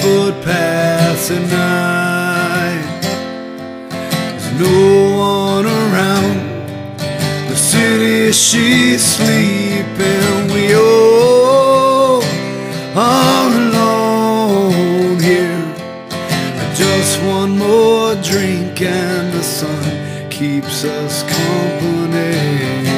footpaths at night. There's no one around. The city she's sleeping. We all are alone here. Just one more drink and the sun keeps us. Company.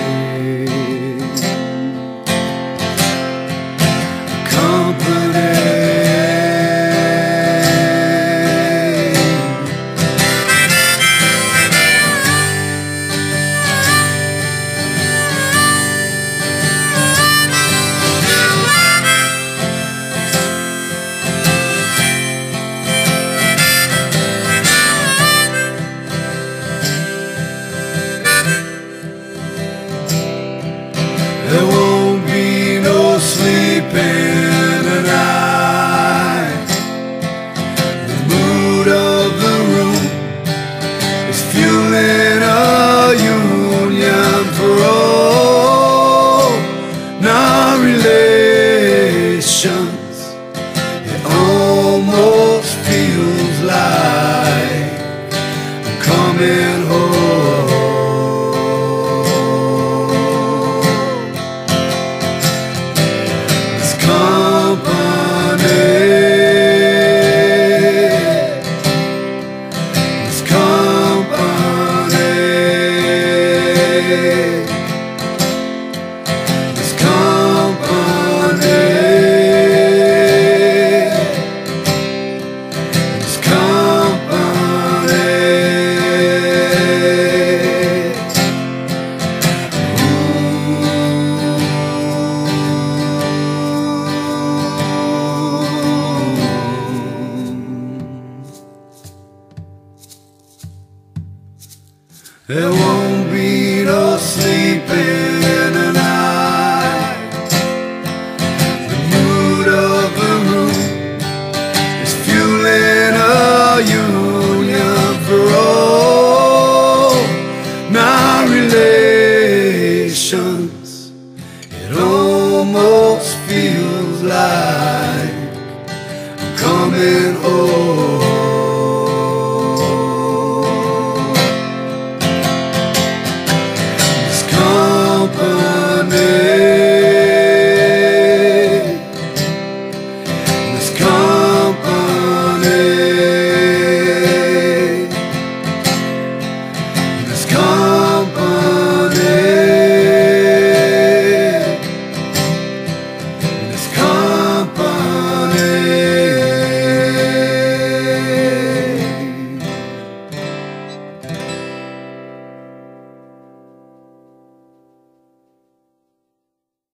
você. There won't be no sleeping in the night. The mood of the room is fueling a union for all non-relations. It almost feels like I'm coming home.